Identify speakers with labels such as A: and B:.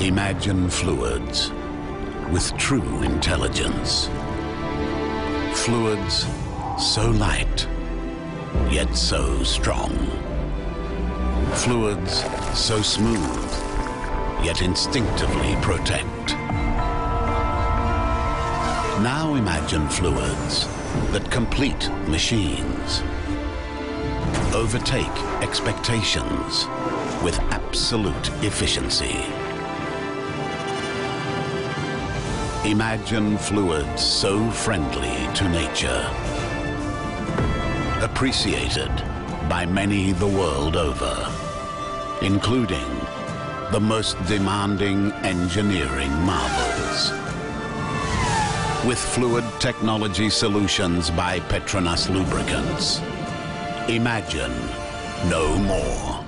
A: Imagine fluids with true intelligence. Fluids so light, yet so strong. Fluids so smooth, yet instinctively protect. Now imagine fluids that complete machines. Overtake expectations with absolute efficiency. Imagine fluids so friendly to nature. Appreciated by many the world over, including the most demanding engineering marvels. With fluid technology solutions by Petronas Lubricants, imagine no more.